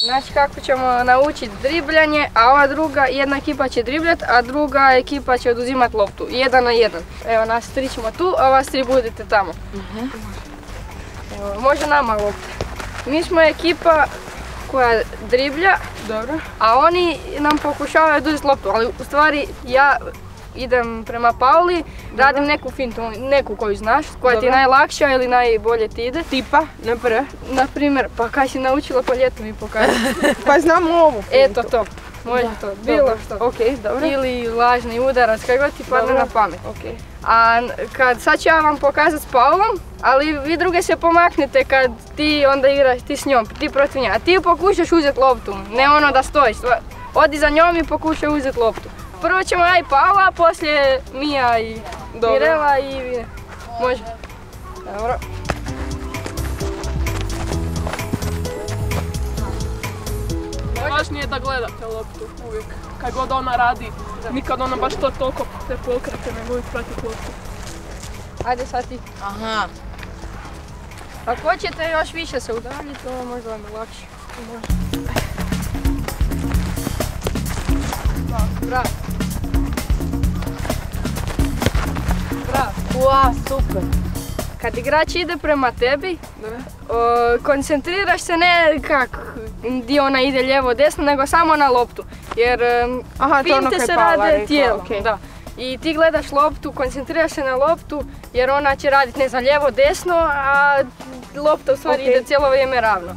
Znači kako ćemo naučiti dribljanje, a ova druga, jedna ekipa će dribljati, a druga ekipa će oduzimati loptu. Jedan na jedan. Evo nas tri ćemo tu, a vas tri budete tamo. Evo, može nama lopta. Mi smo ekipa koja driblja, Dobro. a oni nam pokušavaju oduzeti loptu, ali u stvari ja idem prema Pauli, radim neku fintu, neku koju znaš, koja ti je Dobro. najlakša ili najbolje ti ide. Tipa, na prve. Na primjer, pa kaj si naučila po ljetu mi pokaži. Pa znam ovu. Eto to, može to, bilo što. Ok, dobro. Ili lažni udarac, kaj god ti padne Dobro. na pamet. Ok. A kad, sad ću ja vam pokazat s Paulom, ali vi druge se pomaknete kad ti onda igraš ti s njom, ti protiv nje. A ti pokušaš uzeti loptu, ne ono da stojiš. Odi za njom i pokušaj uzeti loptu. Prvo ćemo ja i Paula, a poslije Mija i Dobro. Mirela i vi. Može. Dobro. Važnije je da gledate loptu uvijek. Kad god ona radi, nikad ona baš to toliko te pokrete, nego uvijek prati loptu. Ajde sad ti. Aha. Ako hoćete još više se udaljiti, to možda vam je lakše. Može. Bravo. Ua, super. Kad igrač ide prema tebi, o, koncentriraš se ne kak di ona ide lijevo desno, nego samo na loptu. Jer to je ono se rade. Da. I ti gledaš loptu, koncentriraš se na loptu, jer ona će raditi ne znam lijevo desno, a lopta u stvari ide cijelo vrijeme ravno.